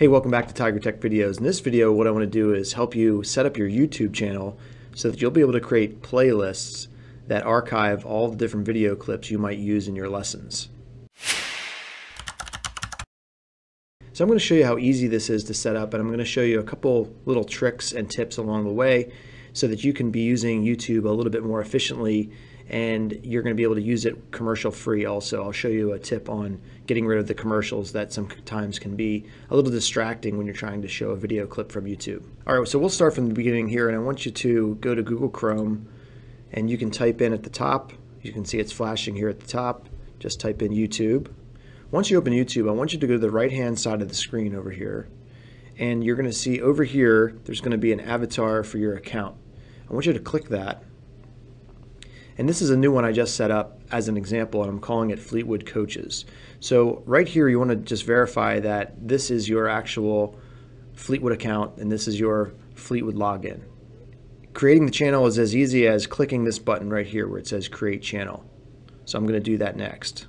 Hey, welcome back to Tiger Tech Videos. In this video, what I want to do is help you set up your YouTube channel so that you'll be able to create playlists that archive all the different video clips you might use in your lessons. So I'm going to show you how easy this is to set up and I'm going to show you a couple little tricks and tips along the way so that you can be using YouTube a little bit more efficiently and you're going to be able to use it commercial free also. I'll show you a tip on getting rid of the commercials that sometimes can be a little distracting when you're trying to show a video clip from YouTube. All right, so we'll start from the beginning here and I want you to go to Google Chrome and you can type in at the top, you can see it's flashing here at the top, just type in YouTube. Once you open YouTube, I want you to go to the right hand side of the screen over here and you're going to see over here there's going to be an avatar for your account. I want you to click that and this is a new one I just set up as an example, and I'm calling it Fleetwood Coaches. So right here, you want to just verify that this is your actual Fleetwood account and this is your Fleetwood login. Creating the channel is as easy as clicking this button right here where it says Create Channel. So I'm going to do that next.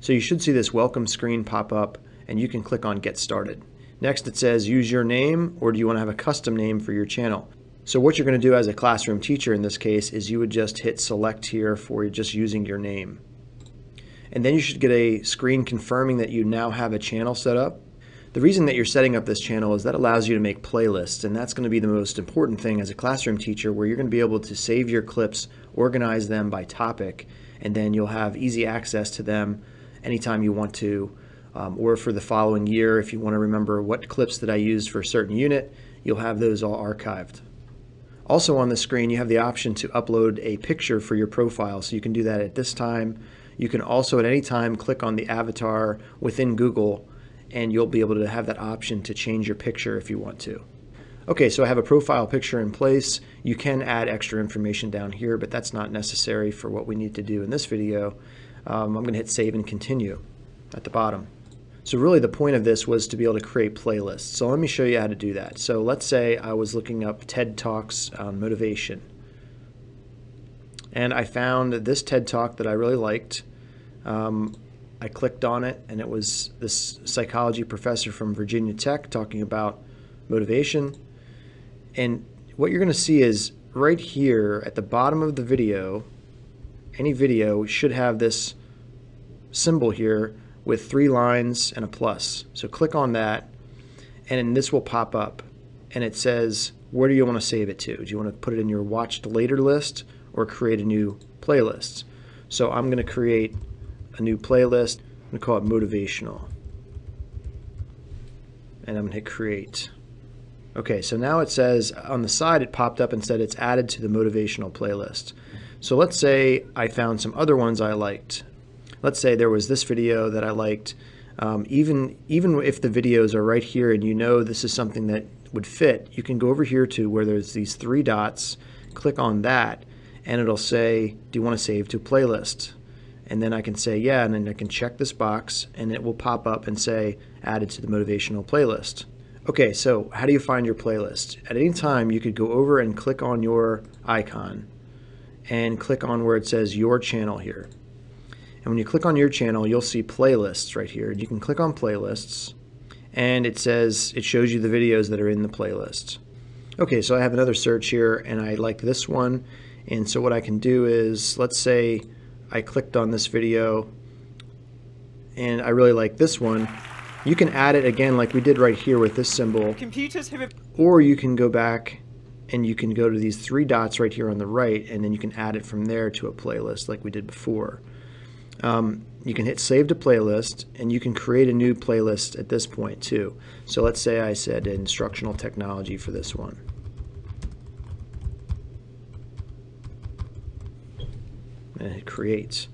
So you should see this welcome screen pop up and you can click on Get Started. Next it says use your name or do you want to have a custom name for your channel. So what you're going to do as a classroom teacher in this case is you would just hit select here for just using your name. And then you should get a screen confirming that you now have a channel set up. The reason that you're setting up this channel is that allows you to make playlists and that's going to be the most important thing as a classroom teacher where you're going to be able to save your clips, organize them by topic, and then you'll have easy access to them anytime you want to um, or for the following year if you want to remember what clips that I used for a certain unit, you'll have those all archived. Also on the screen, you have the option to upload a picture for your profile. So you can do that at this time. You can also at any time click on the avatar within Google and you'll be able to have that option to change your picture if you want to. Okay, so I have a profile picture in place. You can add extra information down here, but that's not necessary for what we need to do in this video. Um, I'm gonna hit save and continue at the bottom. So really the point of this was to be able to create playlists. So let me show you how to do that. So let's say I was looking up TED Talks on motivation. And I found this TED Talk that I really liked. Um, I clicked on it and it was this psychology professor from Virginia Tech talking about motivation. And what you're going to see is right here at the bottom of the video, any video should have this symbol here with three lines and a plus. So click on that and this will pop up and it says, where do you want to save it to? Do you want to put it in your watched later list or create a new playlist? So I'm going to create a new playlist. I'm going to call it motivational. And I'm going to hit create. Okay, so now it says on the side it popped up and said it's added to the motivational playlist. So let's say I found some other ones I liked let's say there was this video that I liked, um, even, even if the videos are right here and you know this is something that would fit, you can go over here to where there's these three dots, click on that, and it'll say, do you want to save to playlist? And then I can say, yeah, and then I can check this box and it will pop up and say, added to the motivational playlist. Okay, so how do you find your playlist? At any time, you could go over and click on your icon and click on where it says your channel here. And when you click on your channel, you'll see playlists right here. You can click on playlists and it says, it shows you the videos that are in the playlist. Okay, so I have another search here and I like this one. And so what I can do is, let's say I clicked on this video and I really like this one. You can add it again like we did right here with this symbol. Or you can go back and you can go to these three dots right here on the right and then you can add it from there to a playlist like we did before. Um, you can hit save to playlist and you can create a new playlist at this point too. So let's say I said instructional technology for this one. And it creates.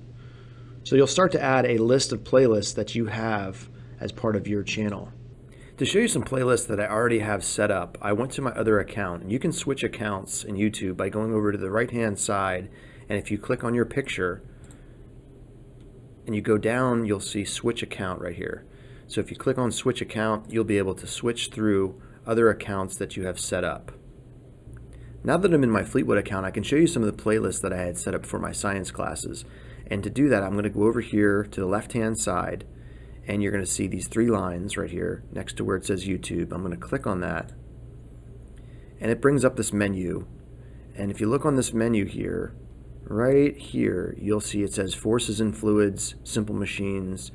So you'll start to add a list of playlists that you have as part of your channel. To show you some playlists that I already have set up, I went to my other account. You can switch accounts in YouTube by going over to the right hand side and if you click on your picture, and you go down, you'll see switch account right here. So if you click on switch account, you'll be able to switch through other accounts that you have set up. Now that I'm in my Fleetwood account, I can show you some of the playlists that I had set up for my science classes. And to do that, I'm going to go over here to the left-hand side, and you're going to see these three lines right here next to where it says YouTube. I'm going to click on that and it brings up this menu. And if you look on this menu here, right here, you'll see it says Forces and Fluids, Simple Machines.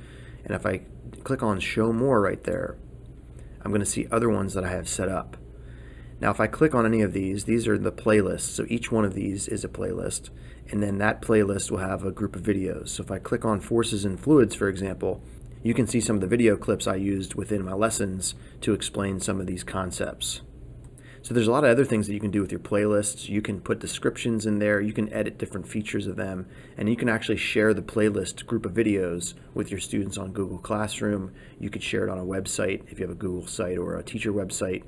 And if I click on Show More right there, I'm going to see other ones that I have set up. Now, if I click on any of these, these are the playlists. So each one of these is a playlist. And then that playlist will have a group of videos. So if I click on Forces and Fluids, for example, you can see some of the video clips I used within my lessons to explain some of these concepts. So there's a lot of other things that you can do with your playlists. You can put descriptions in there, you can edit different features of them, and you can actually share the playlist group of videos with your students on Google Classroom. You could share it on a website if you have a Google site or a teacher website,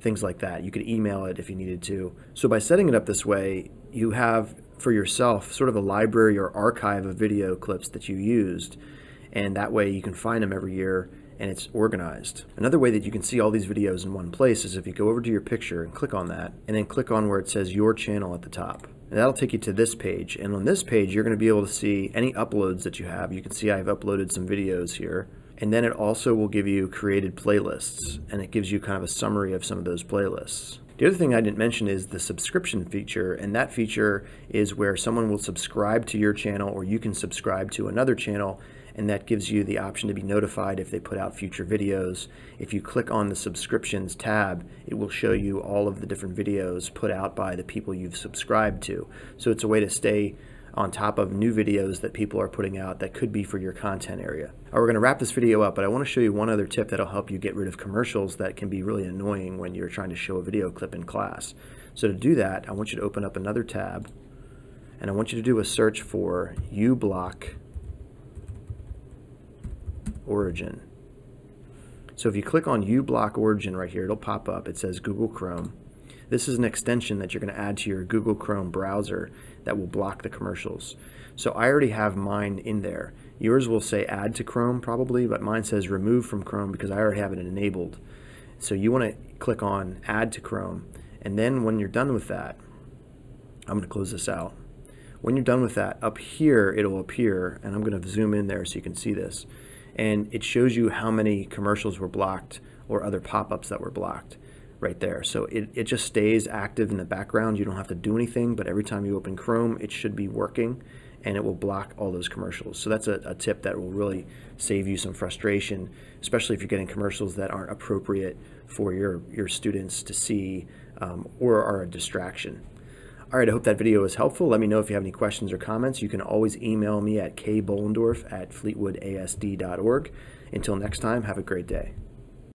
things like that. You could email it if you needed to. So by setting it up this way, you have for yourself sort of a library or archive of video clips that you used, and that way you can find them every year and it's organized. Another way that you can see all these videos in one place is if you go over to your picture and click on that, and then click on where it says your channel at the top. And that'll take you to this page. And on this page, you're going to be able to see any uploads that you have. You can see I've uploaded some videos here. And then it also will give you created playlists, and it gives you kind of a summary of some of those playlists. The other thing I didn't mention is the subscription feature, and that feature is where someone will subscribe to your channel or you can subscribe to another channel and that gives you the option to be notified if they put out future videos. If you click on the subscriptions tab, it will show you all of the different videos put out by the people you've subscribed to. So it's a way to stay on top of new videos that people are putting out that could be for your content area. We're going to wrap this video up, but I want to show you one other tip that'll help you get rid of commercials that can be really annoying when you're trying to show a video clip in class. So to do that, I want you to open up another tab, and I want you to do a search for uBlock Origin. So if you click on uBlock Origin right here, it'll pop up. It says Google Chrome. This is an extension that you're going to add to your Google Chrome browser that will block the commercials. So I already have mine in there. Yours will say add to Chrome probably, but mine says remove from Chrome because I already have it enabled. So you want to click on add to Chrome. And then when you're done with that, I'm going to close this out. When you're done with that, up here it'll appear, and I'm going to zoom in there so you can see this and it shows you how many commercials were blocked or other pop-ups that were blocked right there. So it, it just stays active in the background. You don't have to do anything, but every time you open Chrome, it should be working and it will block all those commercials. So that's a, a tip that will really save you some frustration, especially if you're getting commercials that aren't appropriate for your, your students to see um, or are a distraction. All right, I hope that video was helpful. Let me know if you have any questions or comments. You can always email me at kbollendorf at fleetwoodasd.org. Until next time, have a great day.